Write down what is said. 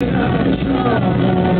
the